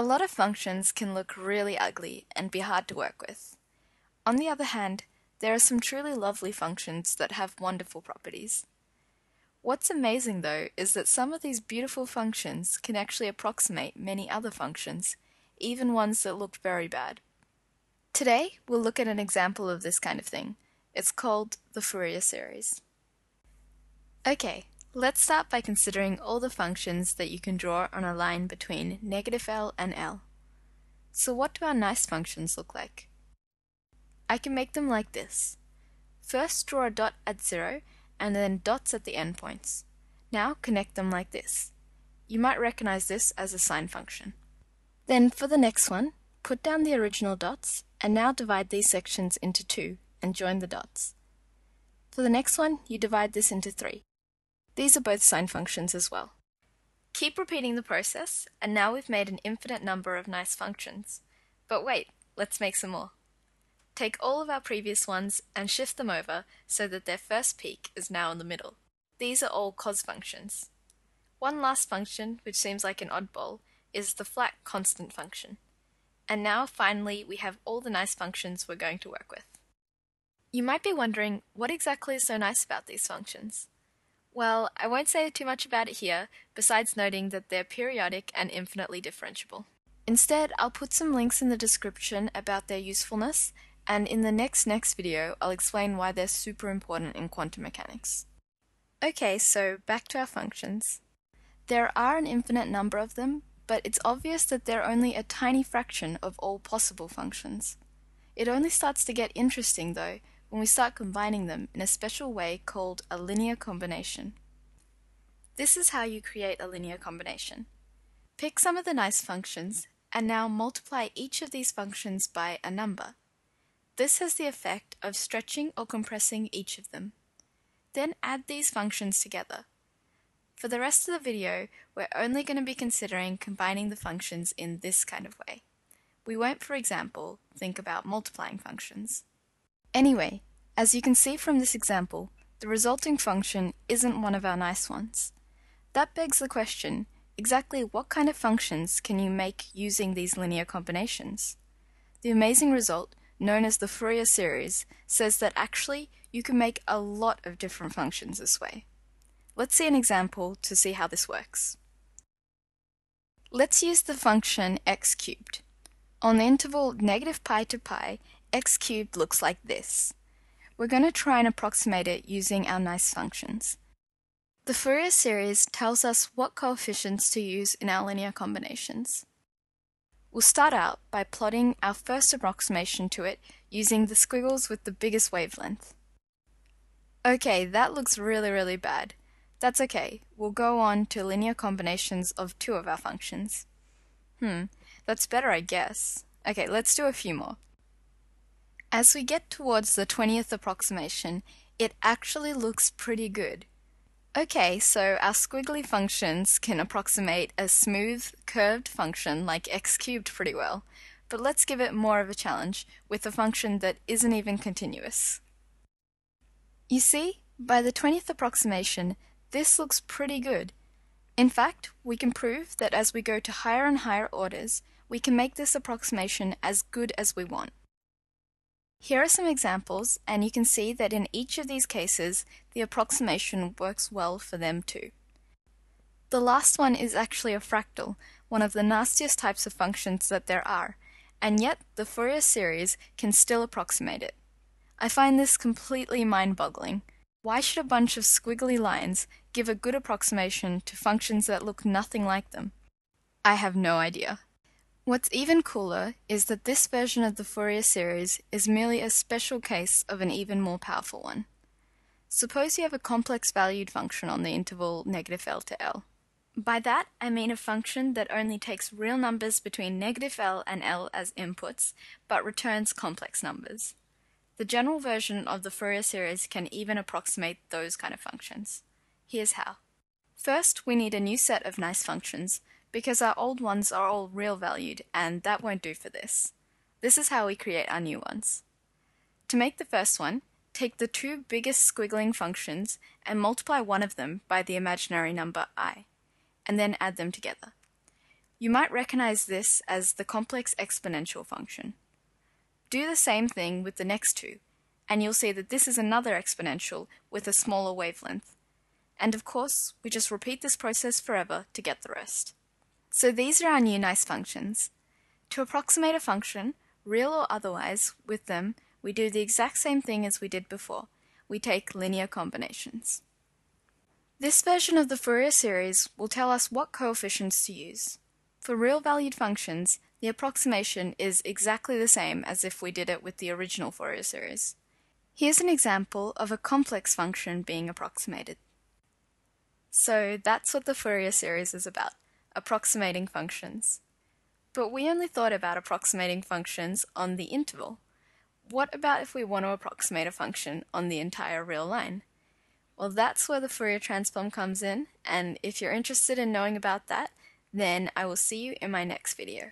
A lot of functions can look really ugly and be hard to work with. On the other hand, there are some truly lovely functions that have wonderful properties. What's amazing though is that some of these beautiful functions can actually approximate many other functions, even ones that look very bad. Today, we'll look at an example of this kind of thing. It's called the Fourier series. Okay, let's start by considering all the functions that you can draw on a line between negative L and L. So what do our nice functions look like? I can make them like this. First draw a dot at 0 and then dots at the endpoints. Now connect them like this. You might recognize this as a sine function. Then for the next one, put down the original dots and now divide these sections into two and join the dots. For the next one, you divide this into three. These are both sine functions as well. Keep repeating the process, and now we've made an infinite number of nice functions. But wait, let's make some more. Take all of our previous ones and shift them over so that their first peak is now in the middle. These are all cos functions. One last function, which seems like an oddball, is the flat constant function. And now finally we have all the nice functions we're going to work with. You might be wondering what exactly is so nice about these functions. Well, I won't say too much about it here, besides noting that they're periodic and infinitely differentiable. Instead, I'll put some links in the description about their usefulness and in the next next video I'll explain why they're super important in quantum mechanics. Okay, so back to our functions. There are an infinite number of them, but it's obvious that they're only a tiny fraction of all possible functions. It only starts to get interesting though when we start combining them in a special way called a linear combination. This is how you create a linear combination. Pick some of the nice functions and now multiply each of these functions by a number. This has the effect of stretching or compressing each of them. Then add these functions together. For the rest of the video, we're only going to be considering combining the functions in this kind of way. We won't, for example, think about multiplying functions. Anyway, as you can see from this example, the resulting function isn't one of our nice ones. That begs the question, exactly what kind of functions can you make using these linear combinations? The amazing result known as the Fourier series, says that actually you can make a lot of different functions this way. Let's see an example to see how this works. Let's use the function x cubed. On the interval negative pi to pi, x cubed looks like this. We're going to try and approximate it using our nice functions. The Fourier series tells us what coefficients to use in our linear combinations. We'll start out by plotting our first approximation to it using the squiggles with the biggest wavelength. Okay, that looks really, really bad. That's okay, we'll go on to linear combinations of two of our functions. Hmm, that's better I guess. Okay, let's do a few more. As we get towards the 20th approximation, it actually looks pretty good. Okay, so our squiggly functions can approximate a smooth, curved function like x cubed pretty well, but let's give it more of a challenge with a function that isn't even continuous. You see, by the 20th approximation, this looks pretty good. In fact, we can prove that as we go to higher and higher orders, we can make this approximation as good as we want. Here are some examples, and you can see that in each of these cases, the approximation works well for them too. The last one is actually a fractal, one of the nastiest types of functions that there are, and yet the Fourier series can still approximate it. I find this completely mind-boggling. Why should a bunch of squiggly lines give a good approximation to functions that look nothing like them? I have no idea. What's even cooler is that this version of the Fourier series is merely a special case of an even more powerful one. Suppose you have a complex valued function on the interval negative L to L. By that, I mean a function that only takes real numbers between negative L and L as inputs, but returns complex numbers. The general version of the Fourier series can even approximate those kind of functions. Here's how. First, we need a new set of nice functions, because our old ones are all real valued, and that won't do for this. This is how we create our new ones. To make the first one, take the two biggest squiggling functions and multiply one of them by the imaginary number i, and then add them together. You might recognize this as the complex exponential function. Do the same thing with the next two, and you'll see that this is another exponential with a smaller wavelength. And of course, we just repeat this process forever to get the rest. So these are our new nice functions. To approximate a function, real or otherwise, with them, we do the exact same thing as we did before. We take linear combinations. This version of the Fourier series will tell us what coefficients to use. For real-valued functions, the approximation is exactly the same as if we did it with the original Fourier series. Here's an example of a complex function being approximated. So that's what the Fourier series is about, approximating functions. But we only thought about approximating functions on the interval. What about if we want to approximate a function on the entire real line? Well, that's where the Fourier transform comes in, and if you're interested in knowing about that, then I will see you in my next video.